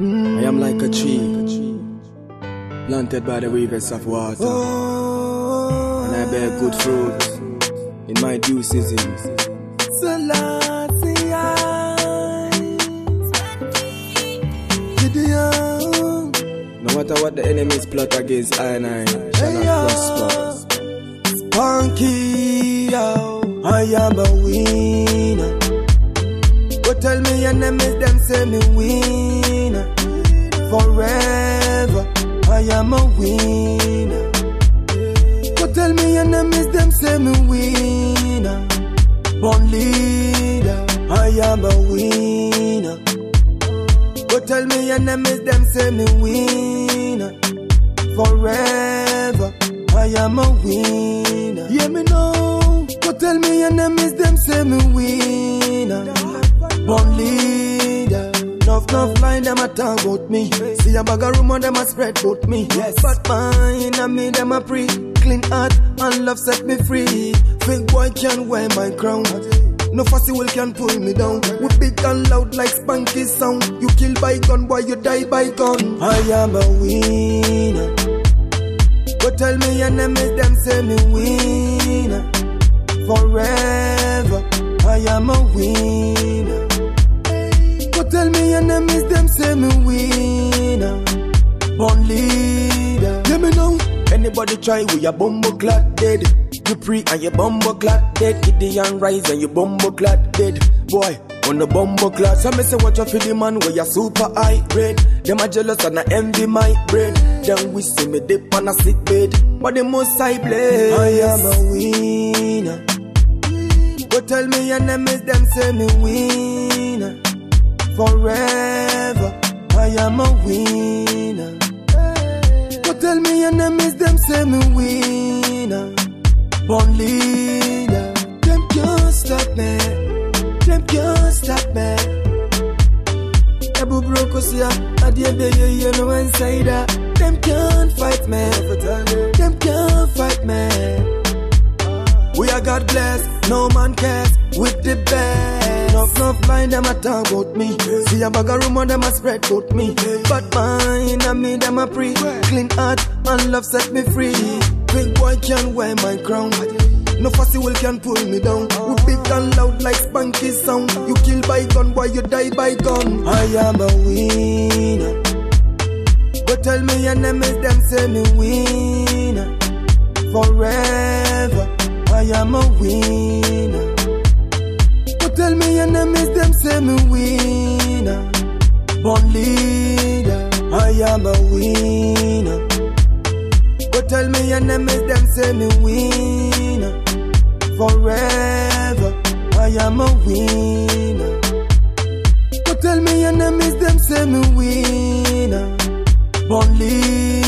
I am like a tree planted by the rivers of water, and I bear good fruit in my due season. Gideon, No matter what the enemies plot against I and I shall not prosper. Spanky, yo, I am a winner. Go tell me your name them say me winner. Forever, I am a winner. Go tell me name them say me winner. Born leader, I am a winner. Go tell me name them say me winner. Forever, I am a winner. Yeah, me know. Go tell me name them say me winner. Born leader. Enough line them a talk about me. See a bag of rumor them a spread about me. Yes. But mine and me them a pre. Clean heart and love set me free. Think boy can wear my crown. No fussy will can pull me down. We big and loud like Spanky sound. You kill by gun, boy, you die by gun. I am a winner. Go tell me your name is them say me winner. Forever, I am a winner. Go tell me name them say me winner. Born leader. Let me know. Anybody try with your bumbo clad dead. You pre and your bumbo clad dead. Gideon rise and your bumbo clad dead. Boy, on the bumbo clad. So me say watch out for the man where you super high grade. Them a jealous and I envy my bread. Then we see me dip on a sick bed. But the most I blame. I am a winner. Go tell me your name is them say me winner. Forever, I am a winner. Go tell me name them say me winner. Born leader. Them can't stop me. Them can't stop me. Ebu broko siya, adie be ye ye no insider. Them can't fight me. Them can't fight me. We are God blessed, no man cares with the best. Enough, enough line them a talk about me. See a bag of rumor them a spread about me. But mine and me them a pre. Clean heart and love set me free. Big boy can wear my crown. No fussy will can pull me down. Uh-huh. We big and loud like Spanky sound. You kill by gun, boy you die by gun. I am a winner. Go tell me your name them say me winner. Forever, I am a winner enemies, them say me winner. Born leader, I am a winner. Go tell me enemies, them say me winner. Forever, I am a winner. Go tell me enemies, them say me winner. Born leader.